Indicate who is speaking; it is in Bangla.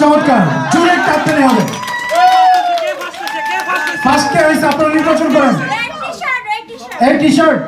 Speaker 1: চমৎকার জোরে কাটতে হবে। ফার্স্টে হয়েছে? আপনারা নির্বাচন করেন। এই টি শার্ট